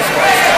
response.